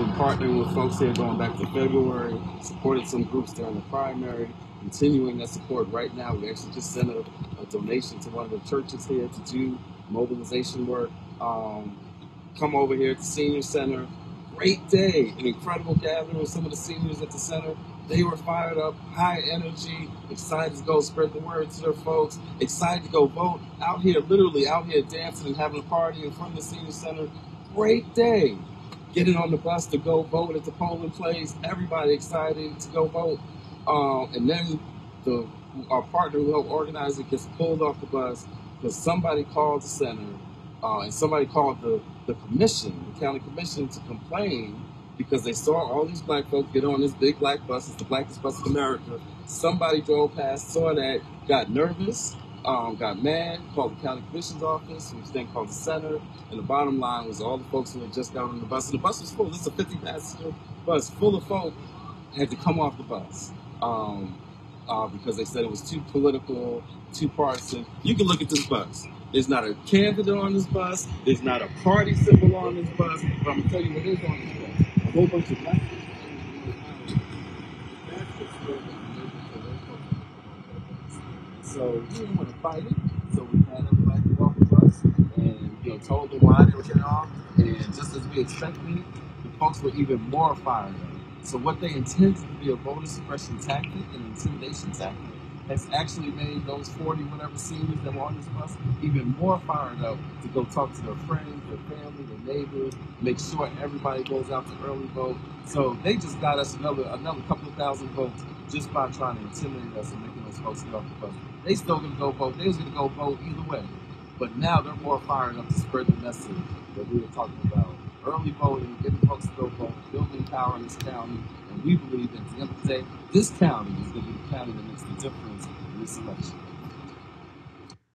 been partnering with folks here going back to February, supported some groups during the primary, continuing that support right now. We actually just sent a, a donation to one of the churches here to do mobilization work. Um, come over here at the senior center. Great day, an incredible gathering with some of the seniors at the center. They were fired up, high energy, excited to go spread the word to their folks, excited to go vote. Out here, literally out here dancing and having a party in front of the senior center. Great day. Getting on the bus to go vote at the polling place. Everybody excited to go vote. Um, and then the our partner who helped organize it gets pulled off the bus because somebody called the center uh, and somebody called the, the commission, the county commission, to complain because they saw all these black folks get on this big black bus. It's the blackest bus in America. Somebody drove past, saw that, got nervous, um, got mad, called the county commission's office, which then called the center. And the bottom line was all the folks who had just got on the bus. And the bus was full. This is a 50 passenger bus full of folk had to come off the bus. Um, uh, because they said it was too political, too partisan. You can look at this bus. There's not a candidate on this bus. There's not a party symbol on this bus. But I'm gonna tell you what is on this bus. A whole bunch of black. So he didn't want to fight it. So we had everybody get off the bus and you know told them why they were getting off. And just as we expected, the folks were even more fired up. So what they intended to be a voter suppression tactic and intimidation tactic has actually made those 40 whatever seniors that were on this bus even more fired up to go talk to their friends, their family, their neighbors, make sure everybody goes out to early vote. So they just got us another another couple of thousand votes just by trying to intimidate us and making us folks get off the bus. They still gonna go vote. They was gonna go vote either way. But now they're more fired up to spread the message that we were talking about. Early voting, getting folks to go vote, building power in this county, and we believe that at the end of the day, this county is to be the county that makes the difference in this election.